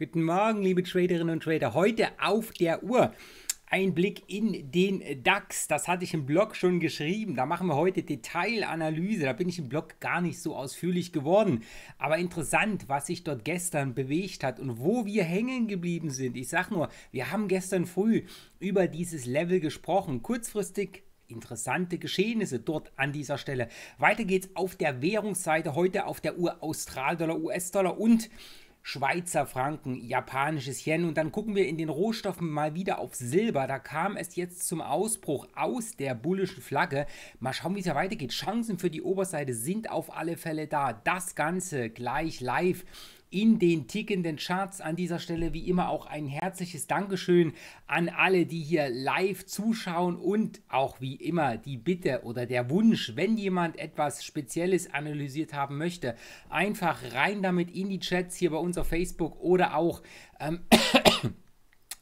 Guten Morgen, liebe Traderinnen und Trader. Heute auf der Uhr ein Blick in den DAX. Das hatte ich im Blog schon geschrieben. Da machen wir heute Detailanalyse. Da bin ich im Blog gar nicht so ausführlich geworden. Aber interessant, was sich dort gestern bewegt hat und wo wir hängen geblieben sind. Ich sage nur, wir haben gestern früh über dieses Level gesprochen. Kurzfristig interessante Geschehnisse dort an dieser Stelle. Weiter geht's auf der Währungsseite. Heute auf der Uhr Australdollar, US-Dollar und Schweizer Franken, japanisches Yen und dann gucken wir in den Rohstoffen mal wieder auf Silber. Da kam es jetzt zum Ausbruch aus der bullischen Flagge. Mal schauen, wie es ja weitergeht. Chancen für die Oberseite sind auf alle Fälle da. Das Ganze gleich live in den tickenden Charts. An dieser Stelle wie immer auch ein herzliches Dankeschön an alle, die hier live zuschauen und auch wie immer die Bitte oder der Wunsch, wenn jemand etwas Spezielles analysiert haben möchte, einfach rein damit in die Chats hier bei uns auf Facebook oder auch ähm,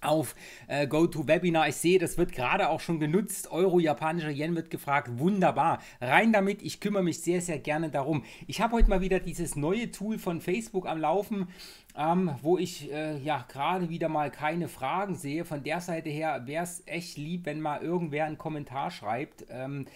auf äh, GoToWebinar. Ich sehe, das wird gerade auch schon genutzt. Euro, japanischer Yen wird gefragt. Wunderbar. Rein damit. Ich kümmere mich sehr, sehr gerne darum. Ich habe heute mal wieder dieses neue Tool von Facebook am Laufen, ähm, wo ich äh, ja gerade wieder mal keine Fragen sehe. Von der Seite her wäre es echt lieb, wenn mal irgendwer einen Kommentar schreibt. Ähm,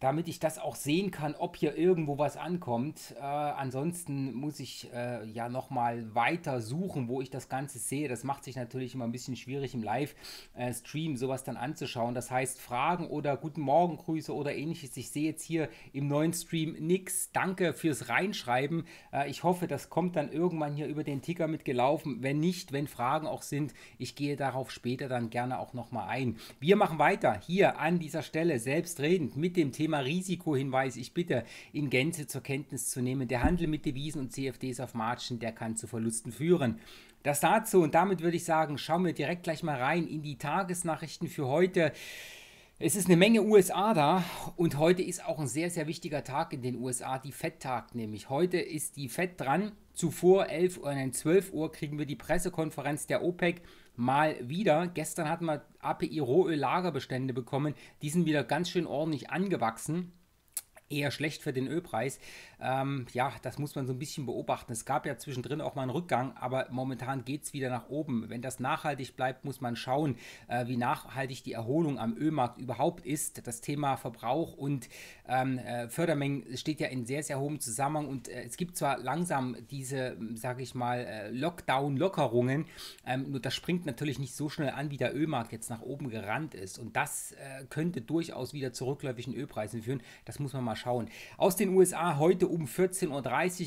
damit ich das auch sehen kann, ob hier irgendwo was ankommt. Äh, ansonsten muss ich äh, ja nochmal weiter suchen, wo ich das Ganze sehe. Das macht sich natürlich immer ein bisschen schwierig im Live-Stream sowas dann anzuschauen. Das heißt, Fragen oder Guten Morgen Grüße oder ähnliches. Ich sehe jetzt hier im neuen Stream nichts. Danke fürs Reinschreiben. Äh, ich hoffe, das kommt dann irgendwann hier über den Ticker mitgelaufen. Wenn nicht, wenn Fragen auch sind, ich gehe darauf später dann gerne auch nochmal ein. Wir machen weiter hier an dieser Stelle selbstredend mit dem Thema Thema Risikohinweis, ich bitte in Gänze zur Kenntnis zu nehmen. Der Handel mit Devisen und CFDs auf Margin, der kann zu Verlusten führen. Das dazu und damit würde ich sagen, schauen wir direkt gleich mal rein in die Tagesnachrichten für heute. Es ist eine Menge USA da und heute ist auch ein sehr, sehr wichtiger Tag in den USA, die FED-Tag nämlich. Heute ist die FED dran. Zuvor 11 Uhr, nein, 12 Uhr kriegen wir die Pressekonferenz der OPEC mal wieder. Gestern hatten wir API Rohöl-Lagerbestände bekommen. Die sind wieder ganz schön ordentlich angewachsen eher schlecht für den Ölpreis. Ähm, ja, das muss man so ein bisschen beobachten. Es gab ja zwischendrin auch mal einen Rückgang, aber momentan geht es wieder nach oben. Wenn das nachhaltig bleibt, muss man schauen, äh, wie nachhaltig die Erholung am Ölmarkt überhaupt ist. Das Thema Verbrauch und ähm, äh, Fördermengen steht ja in sehr, sehr hohem Zusammenhang und äh, es gibt zwar langsam diese, sage ich mal, äh, Lockdown-Lockerungen, ähm, nur das springt natürlich nicht so schnell an, wie der Ölmarkt jetzt nach oben gerannt ist. Und das äh, könnte durchaus wieder zu rückläufigen Ölpreisen führen. Das muss man mal schauen. Aus den USA heute um 14.30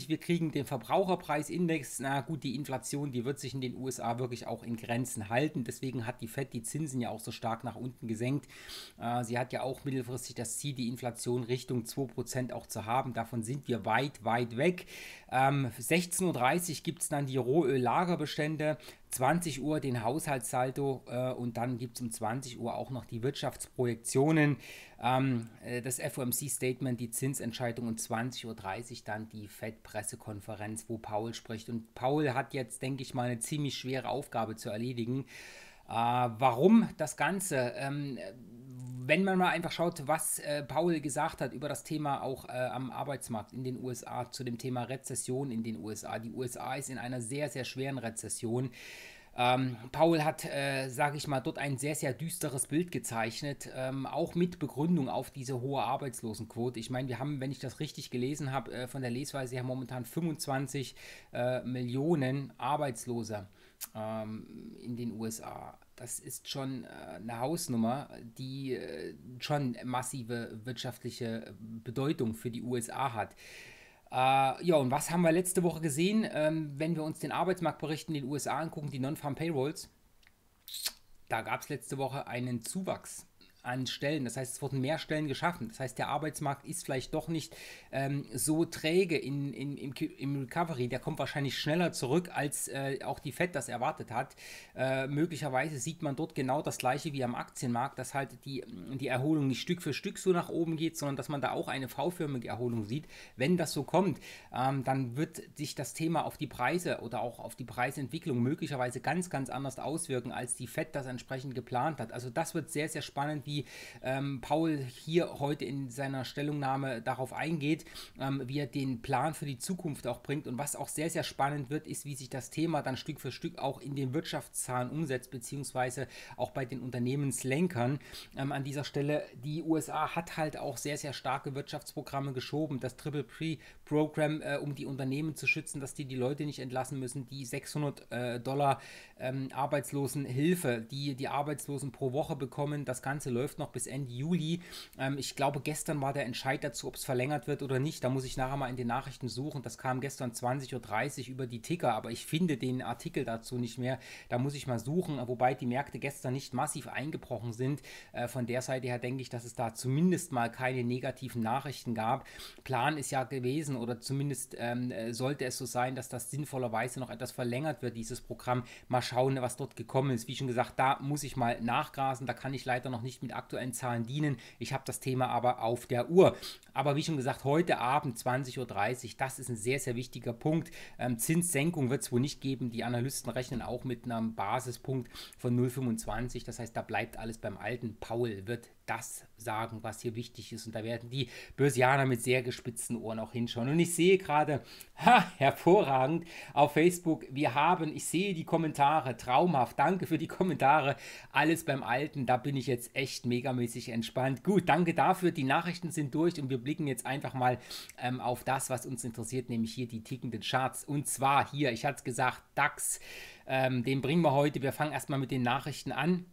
Uhr. Wir kriegen den Verbraucherpreisindex. Na gut, die Inflation, die wird sich in den USA wirklich auch in Grenzen halten. Deswegen hat die FED die Zinsen ja auch so stark nach unten gesenkt. Äh, sie hat ja auch mittelfristig das Ziel, die Inflation Richtung 2% auch zu haben. Davon sind wir weit, weit weg. Ähm, 16.30 Uhr gibt es dann die Rohöl-Lagerbestände. 20 Uhr den Haushaltssaldo äh, und dann gibt es um 20 Uhr auch noch die Wirtschaftsprojektionen, ähm, äh, das FOMC-Statement, die Zinsentscheidung und 20.30 Uhr dann die FED-Pressekonferenz, wo Paul spricht. Und Paul hat jetzt, denke ich mal, eine ziemlich schwere Aufgabe zu erledigen. Äh, warum das Ganze? Ähm, wenn man mal einfach schaut, was äh, Paul gesagt hat über das Thema auch äh, am Arbeitsmarkt in den USA, zu dem Thema Rezession in den USA. Die USA ist in einer sehr, sehr schweren Rezession. Ähm, Paul hat, äh, sage ich mal, dort ein sehr, sehr düsteres Bild gezeichnet, ähm, auch mit Begründung auf diese hohe Arbeitslosenquote. Ich meine, wir haben, wenn ich das richtig gelesen habe, äh, von der Lesweise her momentan 25 äh, Millionen Arbeitslose ähm, in den USA das ist schon äh, eine Hausnummer, die äh, schon massive wirtschaftliche Bedeutung für die USA hat. Äh, ja, und was haben wir letzte Woche gesehen, ähm, wenn wir uns den Arbeitsmarktbericht in den USA angucken, die Non-Farm Payrolls? Da gab es letzte Woche einen Zuwachs an Stellen. Das heißt, es wurden mehr Stellen geschaffen. Das heißt, der Arbeitsmarkt ist vielleicht doch nicht ähm, so träge in, in, im, im, Recovery. Der kommt wahrscheinlich schneller zurück, als äh, auch die FED das erwartet hat. Äh, möglicherweise sieht man dort genau das gleiche wie am Aktienmarkt, dass halt die, die Erholung nicht Stück für Stück so nach oben geht, sondern dass man da auch eine V-förmige Erholung sieht. Wenn das so kommt, ähm, dann wird sich das Thema auf die Preise oder auch auf die Preisentwicklung möglicherweise ganz, ganz anders auswirken, als die FED das entsprechend geplant hat. Also das wird sehr, sehr spannend, wie wie ähm, Paul hier heute in seiner Stellungnahme darauf eingeht, ähm, wie er den Plan für die Zukunft auch bringt. Und was auch sehr, sehr spannend wird, ist, wie sich das Thema dann Stück für Stück auch in den Wirtschaftszahlen umsetzt, beziehungsweise auch bei den Unternehmenslenkern. Ähm, an dieser Stelle, die USA hat halt auch sehr, sehr starke Wirtschaftsprogramme geschoben. Das Triple Pre Program, äh, um die Unternehmen zu schützen, dass die die Leute nicht entlassen müssen, die 600 äh, Dollar ähm, Arbeitslosenhilfe, die die Arbeitslosen pro Woche bekommen. Das Ganze läuft noch bis Ende Juli. Ähm, ich glaube, gestern war der Entscheid dazu, ob es verlängert wird oder nicht. Da muss ich nachher mal in den Nachrichten suchen. Das kam gestern 20.30 Uhr über die Ticker, aber ich finde den Artikel dazu nicht mehr. Da muss ich mal suchen, wobei die Märkte gestern nicht massiv eingebrochen sind. Äh, von der Seite her denke ich, dass es da zumindest mal keine negativen Nachrichten gab. Plan ist ja gewesen oder zumindest ähm, äh, sollte es so sein, dass das sinnvollerweise noch etwas verlängert wird, dieses Programm. Mal schauen, was dort gekommen ist. Wie schon gesagt, da muss ich mal nachgrasen. Da kann ich leider noch nicht mit aktuellen Zahlen dienen. Ich habe das Thema aber auf der Uhr. Aber wie schon gesagt, heute Abend 20.30 Uhr, das ist ein sehr, sehr wichtiger Punkt. Ähm, Zinssenkung wird es wohl nicht geben. Die Analysten rechnen auch mit einem Basispunkt von 0,25. Das heißt, da bleibt alles beim Alten. Paul wird das sagen, was hier wichtig ist. Und da werden die Börsianer mit sehr gespitzten Ohren auch hinschauen. Und ich sehe gerade, hervorragend, auf Facebook, wir haben, ich sehe die Kommentare, traumhaft, danke für die Kommentare, alles beim Alten, da bin ich jetzt echt megamäßig entspannt. Gut, danke dafür, die Nachrichten sind durch und wir blicken jetzt einfach mal ähm, auf das, was uns interessiert, nämlich hier die tickenden Charts. Und zwar hier, ich hatte es gesagt, DAX, ähm, den bringen wir heute, wir fangen erstmal mit den Nachrichten an.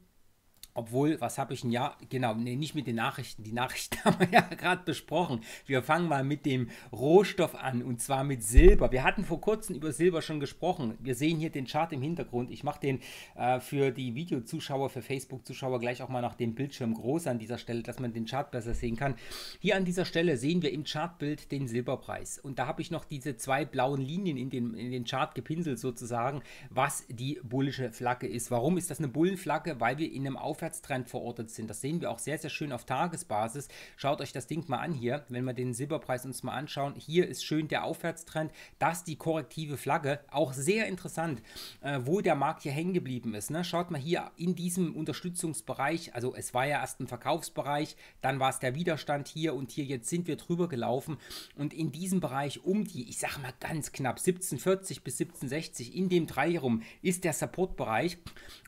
Obwohl, was habe ich ein Jahr? Genau, nee, nicht mit den Nachrichten. Die Nachrichten haben wir ja gerade besprochen. Wir fangen mal mit dem Rohstoff an und zwar mit Silber. Wir hatten vor kurzem über Silber schon gesprochen. Wir sehen hier den Chart im Hintergrund. Ich mache den äh, für die Videozuschauer, für Facebook-Zuschauer gleich auch mal nach dem Bildschirm groß an dieser Stelle, dass man den Chart besser sehen kann. Hier an dieser Stelle sehen wir im Chartbild den Silberpreis. Und da habe ich noch diese zwei blauen Linien in den, in den Chart gepinselt sozusagen, was die bullische Flagge ist. Warum ist das eine Bullenflagge? Weil wir in einem Aufwärts Aufwärtstrend verortet sind. Das sehen wir auch sehr, sehr schön auf Tagesbasis. Schaut euch das Ding mal an hier, wenn wir den Silberpreis uns mal anschauen. Hier ist schön der Aufwärtstrend, das die korrektive Flagge. Auch sehr interessant, äh, wo der Markt hier hängen geblieben ist. Ne? Schaut mal hier in diesem Unterstützungsbereich, also es war ja erst ein Verkaufsbereich, dann war es der Widerstand hier und hier jetzt sind wir drüber gelaufen und in diesem Bereich um die, ich sage mal ganz knapp 1740 bis 1760 in dem Drei rum ist der Supportbereich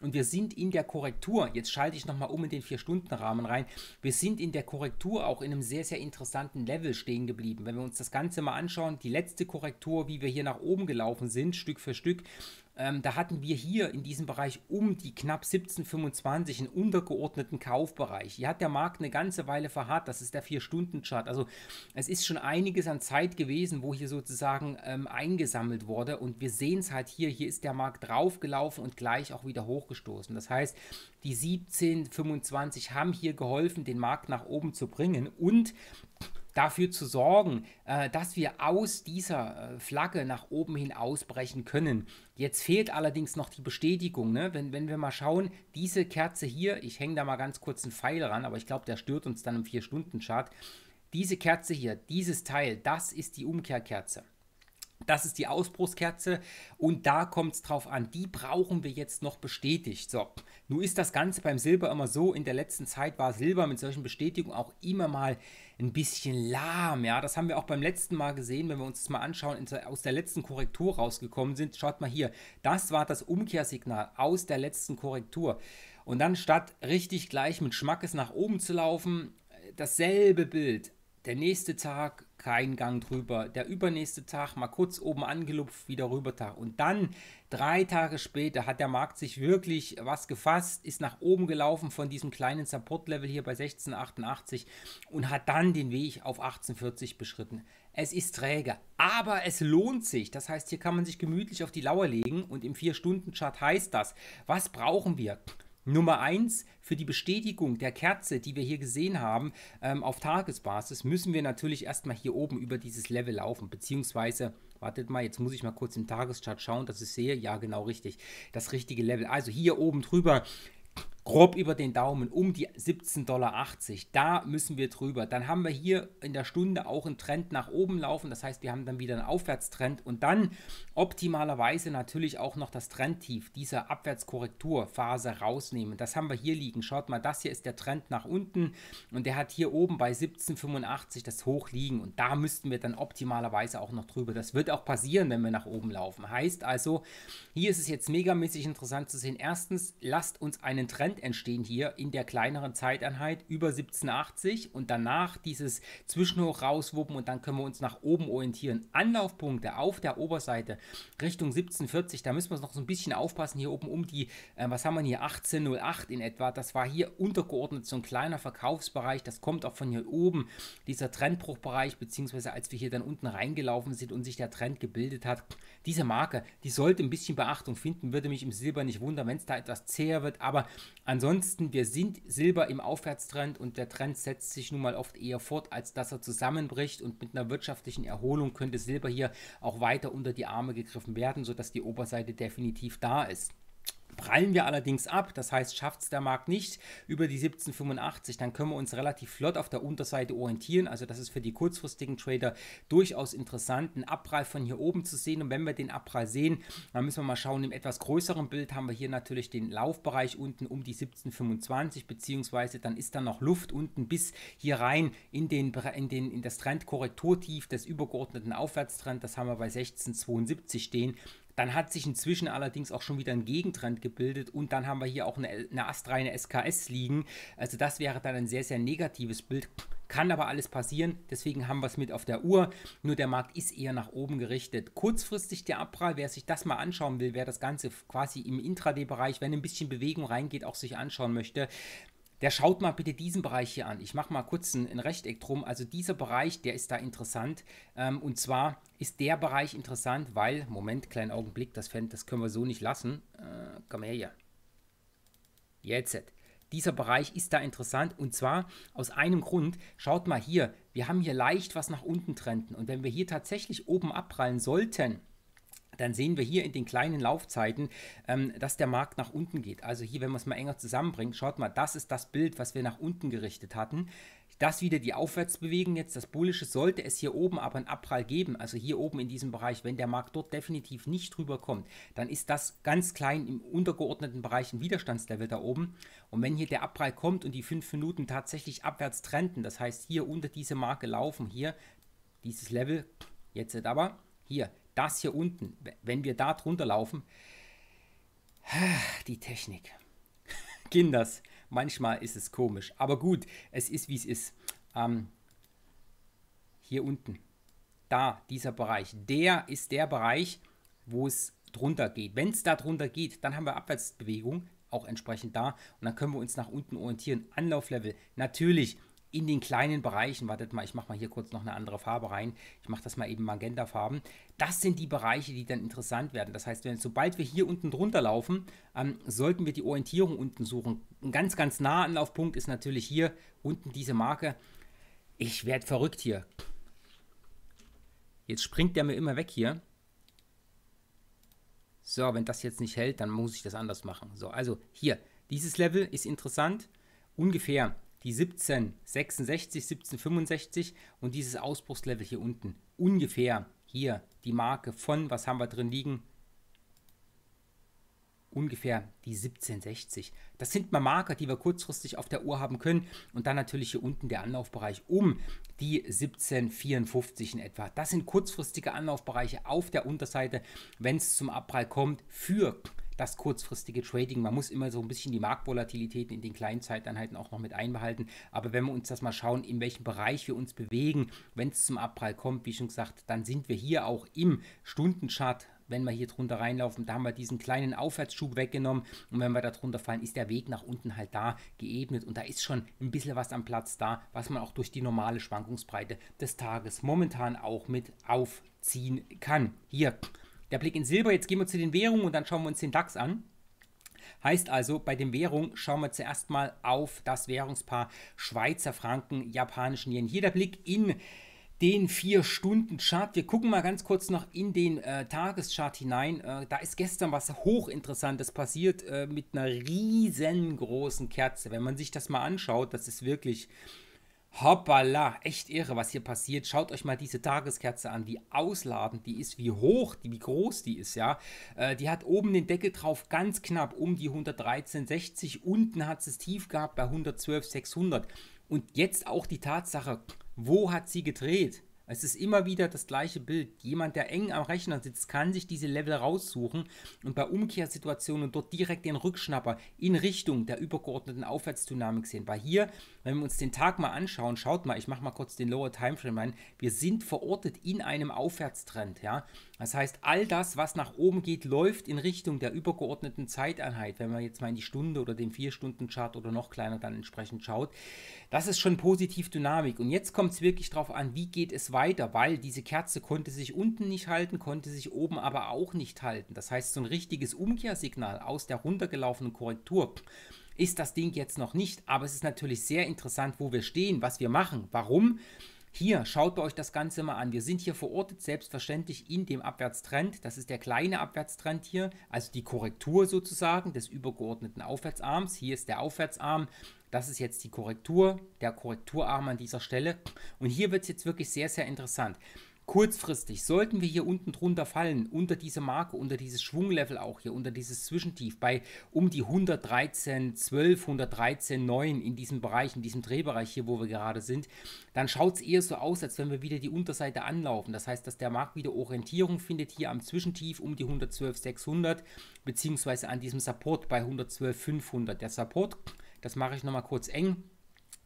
und wir sind in der Korrektur. Jetzt schalte ich nochmal um in den 4-Stunden-Rahmen rein. Wir sind in der Korrektur auch in einem sehr, sehr interessanten Level stehen geblieben. Wenn wir uns das Ganze mal anschauen, die letzte Korrektur, wie wir hier nach oben gelaufen sind, Stück für Stück, ähm, da hatten wir hier in diesem Bereich um die knapp 1725 einen untergeordneten Kaufbereich. Hier hat der Markt eine ganze Weile verharrt. Das ist der 4-Stunden-Chart. Also es ist schon einiges an Zeit gewesen, wo hier sozusagen ähm, eingesammelt wurde. Und wir sehen es halt hier. Hier ist der Markt draufgelaufen und gleich auch wieder hochgestoßen. Das heißt, die 1725 haben hier geholfen, den Markt nach oben zu bringen. Und dafür zu sorgen, äh, dass wir aus dieser äh, Flagge nach oben hin ausbrechen können. Jetzt fehlt allerdings noch die Bestätigung. Ne? Wenn, wenn wir mal schauen, diese Kerze hier, ich hänge da mal ganz kurz einen Pfeil ran, aber ich glaube, der stört uns dann im 4-Stunden-Chart. Diese Kerze hier, dieses Teil, das ist die Umkehrkerze. Das ist die Ausbruchskerze und da kommt es drauf an. Die brauchen wir jetzt noch bestätigt. So, nun ist das Ganze beim Silber immer so. In der letzten Zeit war Silber mit solchen Bestätigungen auch immer mal ein bisschen lahm. Ja, das haben wir auch beim letzten Mal gesehen, wenn wir uns das mal anschauen, aus der letzten Korrektur rausgekommen sind. Schaut mal hier, das war das Umkehrsignal aus der letzten Korrektur. Und dann statt richtig gleich mit Schmackes nach oben zu laufen, dasselbe Bild. Der nächste Tag kein Gang drüber. Der übernächste Tag mal kurz oben angelupft, wieder rüber Tag. Und dann drei Tage später hat der Markt sich wirklich was gefasst, ist nach oben gelaufen von diesem kleinen Support-Level hier bei 1688 und hat dann den Weg auf 1840 beschritten. Es ist träge, aber es lohnt sich. Das heißt, hier kann man sich gemütlich auf die Lauer legen und im 4-Stunden-Chart heißt das, was brauchen wir? Nummer eins, für die Bestätigung der Kerze, die wir hier gesehen haben, ähm, auf Tagesbasis, müssen wir natürlich erstmal hier oben über dieses Level laufen, beziehungsweise, wartet mal, jetzt muss ich mal kurz im Tageschart schauen, dass ich sehe, ja genau richtig, das richtige Level. Also hier oben drüber grob über den Daumen um die 17,80 Dollar. Da müssen wir drüber. Dann haben wir hier in der Stunde auch einen Trend nach oben laufen. Das heißt, wir haben dann wieder einen Aufwärtstrend und dann optimalerweise natürlich auch noch das Trendtief dieser Abwärtskorrekturphase rausnehmen. Das haben wir hier liegen. Schaut mal, das hier ist der Trend nach unten und der hat hier oben bei 17,85 das Hoch liegen und da müssten wir dann optimalerweise auch noch drüber. Das wird auch passieren, wenn wir nach oben laufen. Heißt also, hier ist es jetzt megamäßig interessant zu sehen. Erstens, lasst uns einen Trend entstehen hier in der kleineren Zeiteinheit über 1780 und danach dieses Zwischenhoch rauswuppen und dann können wir uns nach oben orientieren. Anlaufpunkte auf der Oberseite Richtung 1740, da müssen wir noch so ein bisschen aufpassen, hier oben um die, äh, was haben wir hier, 1808 in etwa, das war hier untergeordnet so ein kleiner Verkaufsbereich, das kommt auch von hier oben, dieser Trendbruchbereich, beziehungsweise als wir hier dann unten reingelaufen sind und sich der Trend gebildet hat, diese Marke, die sollte ein bisschen Beachtung finden, würde mich im Silber nicht wundern, wenn es da etwas zäher wird, aber Ansonsten, wir sind Silber im Aufwärtstrend und der Trend setzt sich nun mal oft eher fort, als dass er zusammenbricht und mit einer wirtschaftlichen Erholung könnte Silber hier auch weiter unter die Arme gegriffen werden, sodass die Oberseite definitiv da ist. Prallen wir allerdings ab, das heißt, schafft es der Markt nicht über die 1785, dann können wir uns relativ flott auf der Unterseite orientieren. Also das ist für die kurzfristigen Trader durchaus interessant, einen Abprall von hier oben zu sehen. Und wenn wir den Abprall sehen, dann müssen wir mal schauen, im etwas größeren Bild haben wir hier natürlich den Laufbereich unten um die 1725, beziehungsweise dann ist da noch Luft unten bis hier rein in, den, in, den, in das Trendkorrekturtief des übergeordneten Aufwärtstrend. Das haben wir bei 1672 stehen. Dann hat sich inzwischen allerdings auch schon wieder ein Gegentrend gebildet und dann haben wir hier auch eine, eine astreine SKS liegen. Also das wäre dann ein sehr, sehr negatives Bild. Kann aber alles passieren, deswegen haben wir es mit auf der Uhr. Nur der Markt ist eher nach oben gerichtet. Kurzfristig der Abprall, wer sich das mal anschauen will, wer das Ganze quasi im Intraday-Bereich, wenn ein bisschen Bewegung reingeht, auch sich anschauen möchte, der schaut mal bitte diesen Bereich hier an. Ich mache mal kurz ein, ein, Rechteck drum. Also dieser Bereich, der ist da interessant. Ähm, und zwar ist der Bereich interessant, weil, Moment, kleinen Augenblick, das, das können wir so nicht lassen. Äh, komm her hier. Jetzt. Dieser Bereich ist da interessant und zwar aus einem Grund. Schaut mal hier, wir haben hier leicht was nach unten trenden und wenn wir hier tatsächlich oben abprallen sollten, dann sehen wir hier in den kleinen Laufzeiten, ähm, dass der Markt nach unten geht. Also hier, wenn man es mal enger zusammenbringt, schaut mal, das ist das Bild, was wir nach unten gerichtet hatten. Das wieder die Aufwärtsbewegung jetzt, das Bullische, sollte es hier oben aber einen Abprall geben, also hier oben in diesem Bereich, wenn der Markt dort definitiv nicht drüber kommt, dann ist das ganz klein im untergeordneten Bereich ein Widerstandslevel da oben. Und wenn hier der Abprall kommt und die 5 Minuten tatsächlich abwärts trenden, das heißt hier unter diese Marke laufen, hier dieses Level, jetzt aber, hier, das hier unten, wenn wir da drunter laufen, die Technik. Kinders, manchmal ist es komisch. Aber gut, es ist wie es ist. Ähm, hier unten, da, dieser Bereich, der ist der Bereich, wo es drunter geht. Wenn es da drunter geht, dann haben wir Abwärtsbewegung, auch entsprechend da. Und dann können wir uns nach unten orientieren. Anlauflevel, natürlich in den kleinen Bereichen, wartet mal, ich mache mal hier kurz noch eine andere Farbe rein, ich mache das mal eben Magentafarben, das sind die Bereiche, die dann interessant werden. Das heißt, wenn, sobald wir hier unten drunter laufen, ähm, sollten wir die Orientierung unten suchen. Ein ganz, ganz nah Anlaufpunkt ist natürlich hier unten diese Marke. Ich werde verrückt hier. Jetzt springt der mir immer weg hier. So, wenn das jetzt nicht hält, dann muss ich das anders machen. So, also hier, dieses Level ist interessant. Ungefähr die 1766, 1765 und dieses Ausbruchslevel hier unten. Ungefähr hier die Marke von, was haben wir drin liegen? Ungefähr die 1760. Das sind mal Marker, die wir kurzfristig auf der Uhr haben können. Und dann natürlich hier unten der Anlaufbereich um die 1754 in etwa. Das sind kurzfristige Anlaufbereiche auf der Unterseite, wenn es zum Abprall kommt, für das kurzfristige Trading. Man muss immer so ein bisschen die Marktvolatilität in den kleinen Zeiteinheiten auch noch mit einbehalten. Aber wenn wir uns das mal schauen, in welchem Bereich wir uns bewegen, wenn es zum Abprall kommt, wie schon gesagt, dann sind wir hier auch im Stundenchart wenn wir hier drunter reinlaufen, da haben wir diesen kleinen Aufwärtsschub weggenommen und wenn wir da drunter fallen, ist der Weg nach unten halt da geebnet und da ist schon ein bisschen was am Platz da, was man auch durch die normale Schwankungsbreite des Tages momentan auch mit aufziehen kann. Hier der Blick in Silber, jetzt gehen wir zu den Währungen und dann schauen wir uns den DAX an. Heißt also, bei den Währungen schauen wir zuerst mal auf das Währungspaar Schweizer Franken, japanischen Yen. Hier der Blick in den 4-Stunden-Chart. Wir gucken mal ganz kurz noch in den äh, Tageschart hinein. Äh, da ist gestern was hochinteressantes passiert äh, mit einer riesengroßen Kerze. Wenn man sich das mal anschaut, das ist wirklich hoppala, echt irre, was hier passiert. Schaut euch mal diese Tageskerze an, wie ausladend die ist, wie hoch, wie groß die ist, ja. Äh, die hat oben den Deckel drauf ganz knapp um die 113,60. Unten hat es tief gehabt bei 112,600. Und jetzt auch die Tatsache, wo hat sie gedreht? Es ist immer wieder das gleiche Bild. Jemand, der eng am Rechner sitzt, kann sich diese Level raussuchen und bei Umkehrsituationen dort direkt den Rückschnapper in Richtung der übergeordneten Aufwärtsdynamik sehen. Weil hier, wenn wir uns den Tag mal anschauen, schaut mal, ich mache mal kurz den Lower Timeframe rein, wir sind verortet in einem Aufwärtstrend. Ja? Das heißt, all das, was nach oben geht, läuft in Richtung der übergeordneten Zeiteinheit. Wenn man jetzt mal in die Stunde oder den 4-Stunden-Chart oder noch kleiner dann entsprechend schaut, das ist schon positiv Dynamik. Und jetzt kommt es wirklich darauf an, wie geht es weiter, weil diese Kerze konnte sich unten nicht halten, konnte sich oben aber auch nicht halten. Das heißt, so ein richtiges Umkehrsignal aus der runtergelaufenen Korrektur ist das Ding jetzt noch nicht. Aber es ist natürlich sehr interessant, wo wir stehen, was wir machen. Warum? Hier, schaut euch das Ganze mal an. Wir sind hier verortet, selbstverständlich in dem Abwärtstrend. Das ist der kleine Abwärtstrend hier, also die Korrektur sozusagen des übergeordneten Aufwärtsarms. Hier ist der Aufwärtsarm. Das ist jetzt die Korrektur, der Korrekturarm an dieser Stelle. Und hier wird es jetzt wirklich sehr, sehr interessant. Kurzfristig sollten wir hier unten drunter fallen, unter diese Marke, unter dieses Schwunglevel auch hier, unter dieses Zwischentief bei um die 113, 12, 113, 9 in diesem Bereich, in diesem Drehbereich hier, wo wir gerade sind, dann schaut es eher so aus, als wenn wir wieder die Unterseite anlaufen. Das heißt, dass der Markt wieder Orientierung findet hier am Zwischentief um die 112, 600 beziehungsweise an diesem Support bei 112, 500. Der Support, das mache ich nochmal kurz eng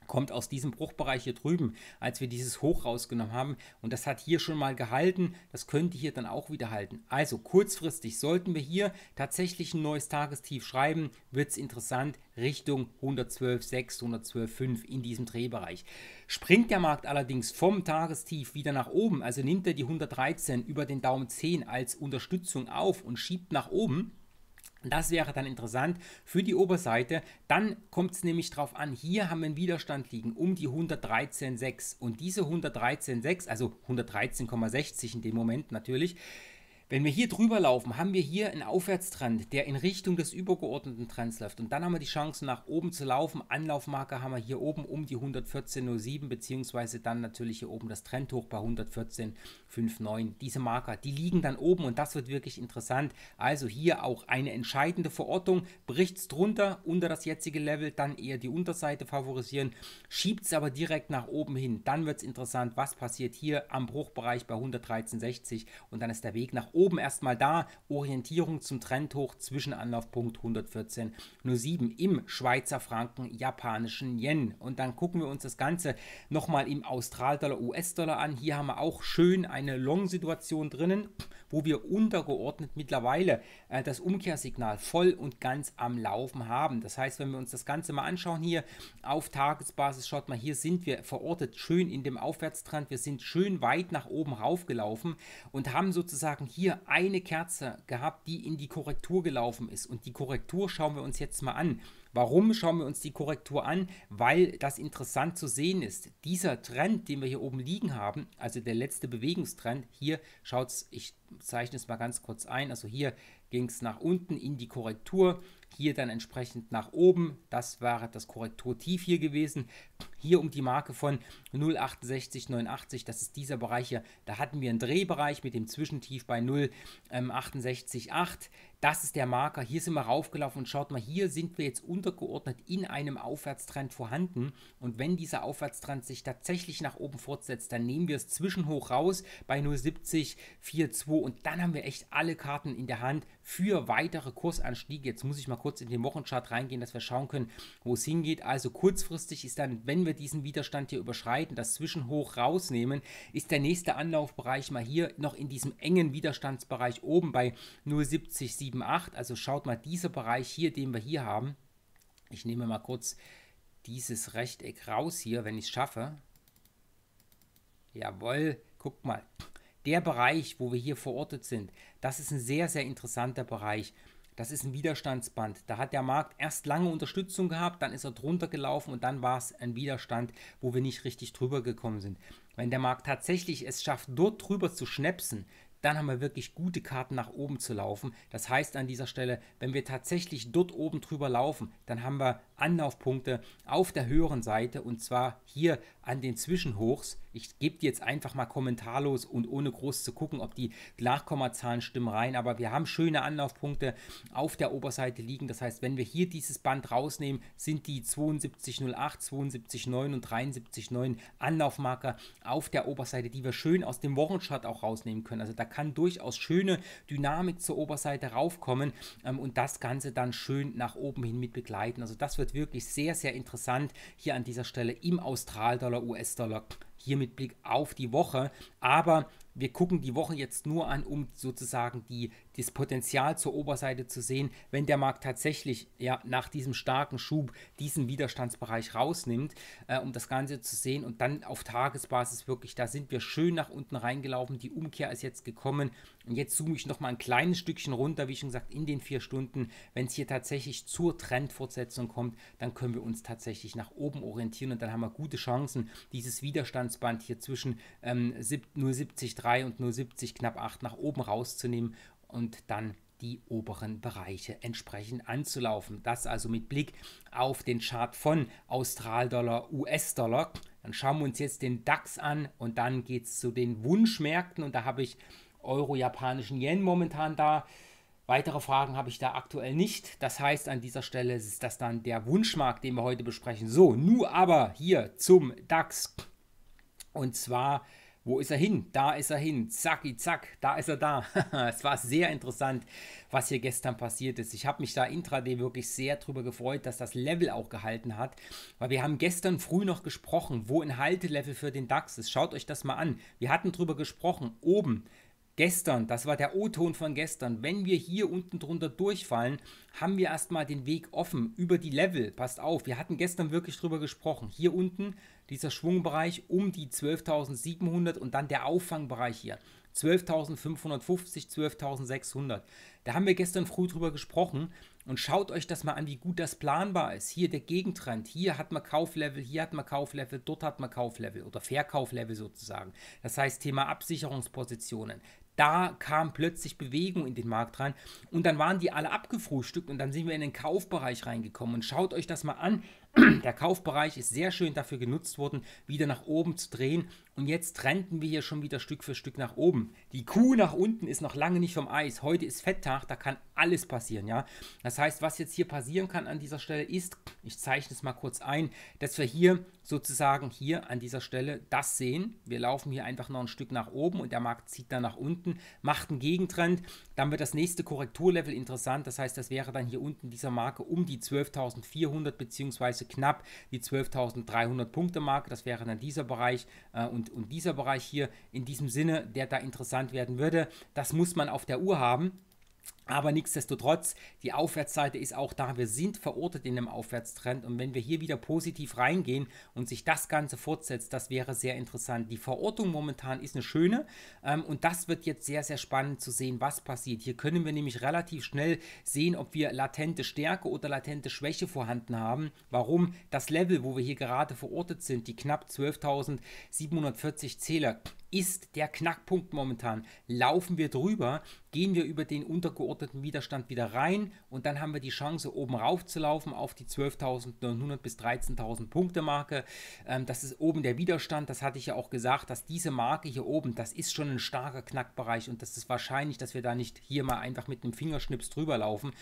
kommt aus diesem Bruchbereich hier drüben, als wir dieses Hoch rausgenommen haben. Und das hat hier schon mal gehalten. Das könnte hier dann auch wieder halten. Also kurzfristig sollten wir hier tatsächlich ein neues Tagestief schreiben, wird es interessant Richtung 112,6, 112,5 in diesem Drehbereich. Springt der Markt allerdings vom Tagestief wieder nach oben, also nimmt er die 113 über den Daumen 10 als Unterstützung auf und schiebt nach oben, das wäre dann interessant für die Oberseite. Dann kommt es nämlich darauf an, hier haben wir einen Widerstand liegen um die 113,6 und diese 113,6, also 113,60 in dem Moment natürlich, wenn wir hier drüber laufen, haben wir hier einen Aufwärtstrend, der in Richtung des übergeordneten Trends läuft. Und dann haben wir die Chance, nach oben zu laufen. Anlaufmarke haben wir hier oben um die 114,07, beziehungsweise dann natürlich hier oben das Trendhoch bei 114,59. Diese Marker, die liegen dann oben und das wird wirklich interessant. Also hier auch eine entscheidende Verortung. Bricht es drunter, unter das jetzige Level, dann eher die Unterseite favorisieren. Schiebt es aber direkt nach oben hin. Dann wird es interessant, was passiert hier am Bruchbereich bei 113,60 und dann ist der Weg nach oben erstmal da. Orientierung zum Trendhoch zwischen Anlaufpunkt 114,07 im Schweizer Franken, japanischen Yen. Und dann gucken wir uns das Ganze nochmal im Australdollar, US-Dollar an. Hier haben wir auch schön eine Long-Situation drinnen, wo wir untergeordnet mittlerweile äh, das Umkehrsignal voll und ganz am Laufen haben. Das heißt, wenn wir uns das Ganze mal anschauen hier auf Tagesbasis, schaut mal, hier sind wir verortet schön in dem Aufwärtstrend. Wir sind schön weit nach oben raufgelaufen und haben sozusagen hier hier eine Kerze gehabt, die in die Korrektur gelaufen ist. Und die Korrektur schauen wir uns jetzt mal an. Warum schauen wir uns die Korrektur an? Weil das interessant zu sehen ist. Dieser Trend, den wir hier oben liegen haben, also der letzte Bewegungstrend, hier schaut es, ich zeichne es mal ganz kurz ein, also hier ging es nach unten in die Korrektur, hier dann entsprechend nach oben, das wäre das Korrekturtief hier gewesen, hier um die Marke von 0,6889, das ist dieser Bereich hier, da hatten wir einen Drehbereich mit dem Zwischentief bei 0,688, das ist der Marker. Hier sind wir raufgelaufen und schaut mal, hier sind wir jetzt untergeordnet in einem Aufwärtstrend vorhanden. Und wenn dieser Aufwärtstrend sich tatsächlich nach oben fortsetzt, dann nehmen wir es zwischenhoch raus bei 0,7042 und dann haben wir echt alle Karten in der Hand für weitere Kursanstiege. Jetzt muss ich mal kurz in den Wochenchart reingehen, dass wir schauen können, wo es hingeht. Also kurzfristig ist dann, wenn wir diesen Widerstand hier überschreiten, das Zwischenhoch rausnehmen, ist der nächste Anlaufbereich mal hier noch in diesem engen Widerstandsbereich oben bei 0,70 7, 8. Also schaut mal, dieser Bereich hier, den wir hier haben. Ich nehme mal kurz dieses Rechteck raus hier, wenn ich es schaffe. Jawohl, guck mal. Der Bereich, wo wir hier verortet sind, das ist ein sehr, sehr interessanter Bereich. Das ist ein Widerstandsband. Da hat der Markt erst lange Unterstützung gehabt, dann ist er drunter gelaufen und dann war es ein Widerstand, wo wir nicht richtig drüber gekommen sind. Wenn der Markt tatsächlich es schafft, dort drüber zu schnäpsen, dann haben wir wirklich gute Karten nach oben zu laufen. Das heißt an dieser Stelle, wenn wir tatsächlich dort oben drüber laufen, dann haben wir Anlaufpunkte auf der höheren Seite und zwar hier an den Zwischenhochs. Ich gebe die jetzt einfach mal kommentarlos und ohne groß zu gucken, ob die Nachkommazahlen stimmen rein, aber wir haben schöne Anlaufpunkte auf der Oberseite liegen. Das heißt, wenn wir hier dieses Band rausnehmen, sind die 72,08, 72,9 und 73,9 Anlaufmarker auf der Oberseite, die wir schön aus dem Wochenchart auch rausnehmen können. Also da kann durchaus schöne Dynamik zur Oberseite raufkommen ähm, und das Ganze dann schön nach oben hin mit begleiten. Also das wird wirklich sehr, sehr interessant hier an dieser Stelle im Australdollar, US-Dollar, hier mit Blick auf die Woche. Aber wir gucken die Woche jetzt nur an, um sozusagen die, das Potenzial zur Oberseite zu sehen, wenn der Markt tatsächlich ja, nach diesem starken Schub diesen Widerstandsbereich rausnimmt, äh, um das Ganze zu sehen und dann auf Tagesbasis wirklich, da sind wir schön nach unten reingelaufen, die Umkehr ist jetzt gekommen und jetzt zoome ich nochmal ein kleines Stückchen runter, wie schon gesagt, in den vier Stunden. Wenn es hier tatsächlich zur Trendfortsetzung kommt, dann können wir uns tatsächlich nach oben orientieren und dann haben wir gute Chancen, dieses Widerstandsband hier zwischen ähm, 0,73 3 und 0,70 knapp 8 nach oben rauszunehmen und dann die oberen Bereiche entsprechend anzulaufen. Das also mit Blick auf den Chart von Australdollar, US-Dollar. Dann schauen wir uns jetzt den DAX an und dann geht es zu den Wunschmärkten und da habe ich Euro, japanischen Yen momentan da. Weitere Fragen habe ich da aktuell nicht. Das heißt, an dieser Stelle ist das dann der Wunschmarkt, den wir heute besprechen. So, nur aber hier zum DAX. Und zwar wo ist er hin? Da ist er hin. Zacki, zack, da ist er da. es war sehr interessant, was hier gestern passiert ist. Ich habe mich da intraday wirklich sehr darüber gefreut, dass das Level auch gehalten hat. Weil wir haben gestern früh noch gesprochen, wo ein Haltelevel für den DAX ist. Schaut euch das mal an. Wir hatten darüber gesprochen. Oben Gestern, das war der O-Ton von gestern, wenn wir hier unten drunter durchfallen, haben wir erstmal den Weg offen über die Level. Passt auf, wir hatten gestern wirklich drüber gesprochen. Hier unten dieser Schwungbereich um die 12.700 und dann der Auffangbereich hier. 12.550, 12.600. Da haben wir gestern früh drüber gesprochen und schaut euch das mal an, wie gut das planbar ist. Hier der Gegentrend. Hier hat man Kauflevel, hier hat man Kauflevel, dort hat man Kauflevel oder Verkauflevel sozusagen. Das heißt Thema Absicherungspositionen da kam plötzlich Bewegung in den Markt rein und dann waren die alle abgefrühstückt und dann sind wir in den Kaufbereich reingekommen und schaut euch das mal an, der Kaufbereich ist sehr schön dafür genutzt worden, wieder nach oben zu drehen. Und jetzt trennten wir hier schon wieder Stück für Stück nach oben. Die Kuh nach unten ist noch lange nicht vom Eis. Heute ist Fetttag, da kann alles passieren, ja. Das heißt, was jetzt hier passieren kann an dieser Stelle ist, ich zeichne es mal kurz ein, dass wir hier sozusagen hier an dieser Stelle das sehen. Wir laufen hier einfach noch ein Stück nach oben und der Markt zieht dann nach unten, macht einen Gegentrend. Dann wird das nächste Korrekturlevel interessant. Das heißt, das wäre dann hier unten dieser Marke um die 12.400 beziehungsweise knapp die 12.300 Punkte Marke. Das wäre dann dieser Bereich äh, und, und dieser Bereich hier in diesem Sinne, der da interessant werden würde. Das muss man auf der Uhr haben. Aber nichtsdestotrotz, die Aufwärtsseite ist auch da. Wir sind verortet in einem Aufwärtstrend. Und wenn wir hier wieder positiv reingehen und sich das Ganze fortsetzt, das wäre sehr interessant. Die Verortung momentan ist eine schöne. Ähm, und das wird jetzt sehr, sehr spannend zu sehen, was passiert. Hier können wir nämlich relativ schnell sehen, ob wir latente Stärke oder latente Schwäche vorhanden haben. Warum? Das Level, wo wir hier gerade verortet sind, die knapp 12.740 Zähler, ist der Knackpunkt momentan. Laufen wir drüber, gehen wir über den untergeordneten Widerstand wieder rein und dann haben wir die Chance, oben rauf zu laufen auf die 12.900 bis 13.000 Punkte Marke. Ähm, das ist oben der Widerstand. Das hatte ich ja auch gesagt, dass diese Marke hier oben, das ist schon ein starker Knackbereich und das ist wahrscheinlich, dass wir da nicht hier mal einfach mit einem Fingerschnips drüber laufen.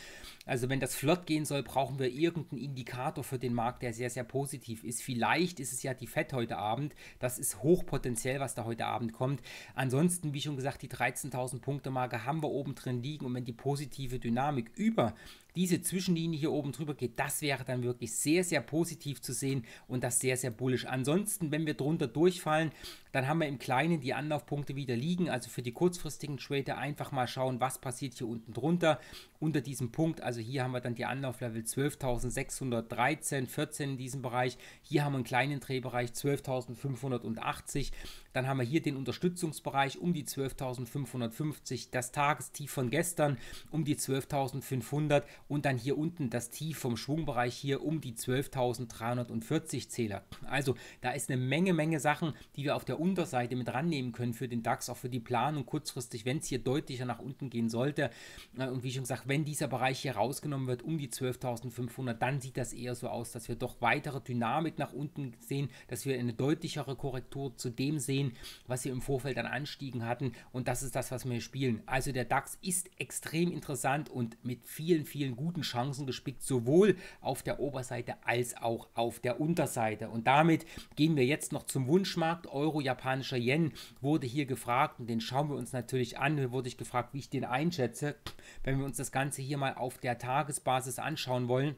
Also wenn das flott gehen soll, brauchen wir irgendeinen Indikator für den Markt, der sehr, sehr positiv ist. Vielleicht ist es ja die FED heute Abend. Das ist hochpotenziell, was da heute Abend kommt. Ansonsten, wie schon gesagt, die 13.000 Punkte Marke haben wir oben drin liegen und wenn die positive Dynamik über diese Zwischenlinie hier oben drüber geht, das wäre dann wirklich sehr, sehr positiv zu sehen und das sehr, sehr bullisch. Ansonsten, wenn wir drunter durchfallen, dann haben wir im Kleinen die Anlaufpunkte wieder liegen. Also für die kurzfristigen Trader einfach mal schauen, was passiert hier unten drunter, unter diesem Punkt. Also hier haben wir dann die Anlauflevel 12.613, 14 in diesem Bereich. Hier haben wir einen kleinen Drehbereich 12.580. Dann haben wir hier den Unterstützungsbereich um die 12.550, das Tagestief von gestern um die 12.500 und dann hier unten das Tief vom Schwungbereich hier um die 12.340 Zähler. Also da ist eine Menge, Menge Sachen, die wir auf der Unterseite mit rannehmen können für den DAX, auch für die Planung kurzfristig, wenn es hier deutlicher nach unten gehen sollte. Und wie schon gesagt, wenn dieser Bereich hier rausgenommen wird um die 12.500, dann sieht das eher so aus, dass wir doch weitere Dynamik nach unten sehen, dass wir eine deutlichere Korrektur zu dem sehen, was wir im Vorfeld an Anstiegen hatten. Und das ist das, was wir spielen. Also der DAX ist extrem interessant und mit vielen, vielen guten Chancen gespickt, sowohl auf der Oberseite als auch auf der Unterseite. Und damit gehen wir jetzt noch zum Wunschmarkt. Euro, japanischer Yen wurde hier gefragt und den schauen wir uns natürlich an. Hier wurde ich gefragt, wie ich den einschätze. Wenn wir uns das Ganze hier mal auf der Tagesbasis anschauen wollen,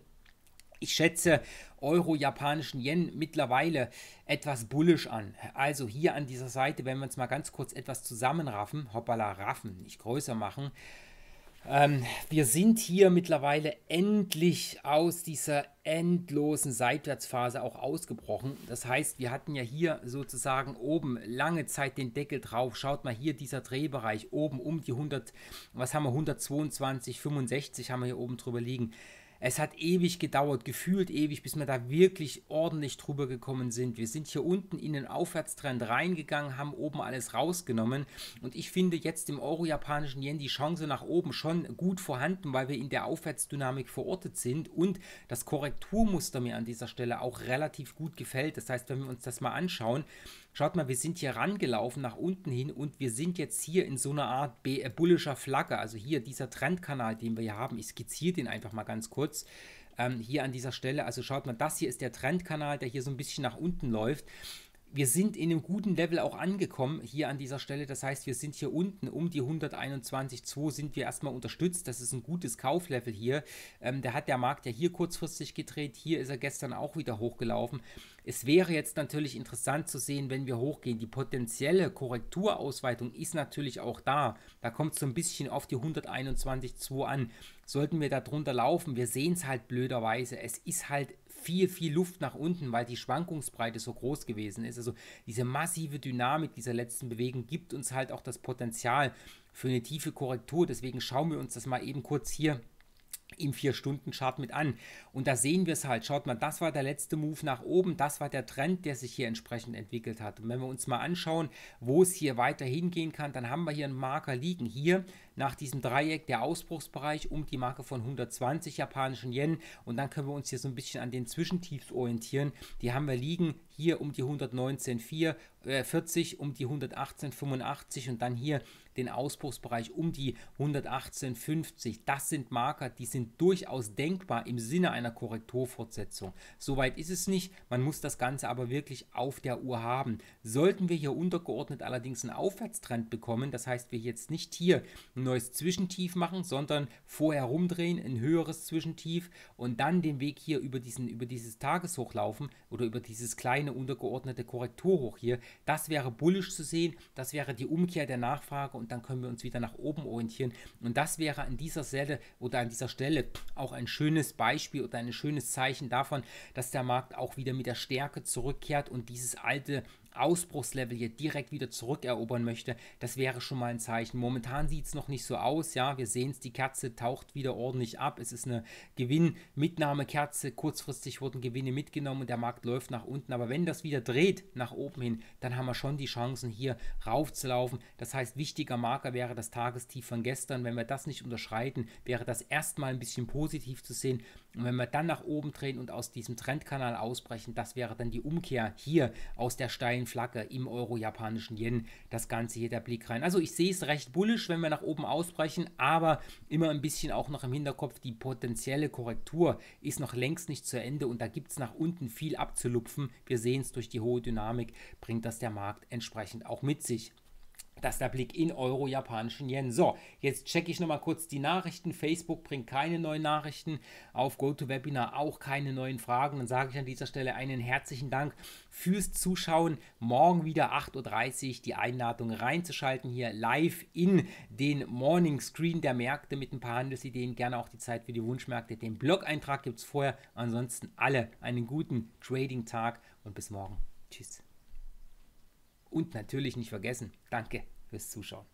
ich schätze Euro, japanischen Yen mittlerweile etwas bullisch an. Also hier an dieser Seite, wenn wir uns mal ganz kurz etwas zusammenraffen, hoppala, raffen, nicht größer machen, ähm, wir sind hier mittlerweile endlich aus dieser endlosen Seitwärtsphase auch ausgebrochen. Das heißt, wir hatten ja hier sozusagen oben lange Zeit den Deckel drauf. Schaut mal hier dieser Drehbereich oben um die 100, was haben wir, 122, 65 haben wir hier oben drüber liegen. Es hat ewig gedauert, gefühlt ewig, bis wir da wirklich ordentlich drüber gekommen sind. Wir sind hier unten in den Aufwärtstrend reingegangen, haben oben alles rausgenommen und ich finde jetzt im euro-japanischen Yen die Chance nach oben schon gut vorhanden, weil wir in der Aufwärtsdynamik verortet sind und das Korrekturmuster mir an dieser Stelle auch relativ gut gefällt. Das heißt, wenn wir uns das mal anschauen, Schaut mal, wir sind hier rangelaufen nach unten hin und wir sind jetzt hier in so einer Art äh, bullischer Flagge. Also hier dieser Trendkanal, den wir hier haben. Ich skizziere den einfach mal ganz kurz. Ähm, hier an dieser Stelle. Also schaut mal, das hier ist der Trendkanal, der hier so ein bisschen nach unten läuft wir sind in einem guten Level auch angekommen hier an dieser Stelle. Das heißt, wir sind hier unten um die 121,2 sind wir erstmal unterstützt. Das ist ein gutes Kauflevel hier. Ähm, da hat der Markt ja hier kurzfristig gedreht. Hier ist er gestern auch wieder hochgelaufen. Es wäre jetzt natürlich interessant zu sehen, wenn wir hochgehen. Die potenzielle Korrekturausweitung ist natürlich auch da. Da kommt es so ein bisschen auf die 121,2 an. Sollten wir da drunter laufen, wir sehen es halt blöderweise. Es ist halt viel, viel Luft nach unten, weil die Schwankungsbreite so groß gewesen ist. Also diese massive Dynamik dieser letzten Bewegung gibt uns halt auch das Potenzial für eine tiefe Korrektur. Deswegen schauen wir uns das mal eben kurz hier im 4-Stunden-Chart mit an. Und da sehen wir es halt. Schaut mal, das war der letzte Move nach oben. Das war der Trend, der sich hier entsprechend entwickelt hat. Und wenn wir uns mal anschauen, wo es hier weiter hingehen kann, dann haben wir hier einen Marker liegen. Hier nach diesem Dreieck der Ausbruchsbereich um die Marke von 120 japanischen Yen. Und dann können wir uns hier so ein bisschen an den Zwischentiefs orientieren. Die haben wir liegen hier um die 119,4, äh, 40, um die 118,85 und dann hier den Ausbruchsbereich um die 118,50. Das sind Marker, die sind durchaus denkbar im Sinne einer Korrekturfortsetzung. Soweit ist es nicht, man muss das Ganze aber wirklich auf der Uhr haben. Sollten wir hier untergeordnet allerdings einen Aufwärtstrend bekommen, das heißt wir jetzt nicht hier ein neues Zwischentief machen, sondern vorher rumdrehen, ein höheres Zwischentief und dann den Weg hier über, diesen, über dieses Tageshoch laufen oder über dieses kleine untergeordnete Korrekturhoch hier, das wäre bullisch zu sehen, das wäre die Umkehr der Nachfrage und dann können wir uns wieder nach oben orientieren. Und das wäre an dieser Stelle oder an dieser Stelle auch ein schönes Beispiel oder ein schönes Zeichen davon, dass der Markt auch wieder mit der Stärke zurückkehrt und dieses alte Ausbruchslevel hier direkt wieder zurückerobern möchte, das wäre schon mal ein Zeichen. Momentan sieht es noch nicht so aus, ja, wir sehen es, die Kerze taucht wieder ordentlich ab. Es ist eine Gewinnmitnahmekerze, kurzfristig wurden Gewinne mitgenommen und der Markt läuft nach unten. Aber wenn das wieder dreht nach oben hin, dann haben wir schon die Chancen hier raufzulaufen. Das heißt, wichtiger Marker wäre das Tagestief von gestern. Wenn wir das nicht unterschreiten, wäre das erstmal ein bisschen positiv zu sehen. Und wenn wir dann nach oben drehen und aus diesem Trendkanal ausbrechen, das wäre dann die Umkehr hier aus der steilen Flagge im Euro-japanischen Yen. Das Ganze hier der Blick rein. Also ich sehe es recht bullisch, wenn wir nach oben ausbrechen, aber immer ein bisschen auch noch im Hinterkopf, die potenzielle Korrektur ist noch längst nicht zu Ende und da gibt es nach unten viel abzulupfen. Wir sehen es durch die hohe Dynamik, bringt das der Markt entsprechend auch mit sich. Das ist der Blick in Euro, japanischen Yen. So, jetzt checke ich nochmal kurz die Nachrichten. Facebook bringt keine neuen Nachrichten. Auf GoToWebinar auch keine neuen Fragen. Dann sage ich an dieser Stelle einen herzlichen Dank fürs Zuschauen. Morgen wieder 8.30 Uhr die Einladung reinzuschalten hier live in den Morning Screen der Märkte mit ein paar Handelsideen. Gerne auch die Zeit für die Wunschmärkte. Den Blog-Eintrag gibt es vorher. Ansonsten alle einen guten Trading-Tag und bis morgen. Tschüss. Und natürlich nicht vergessen, danke fürs Zuschauen.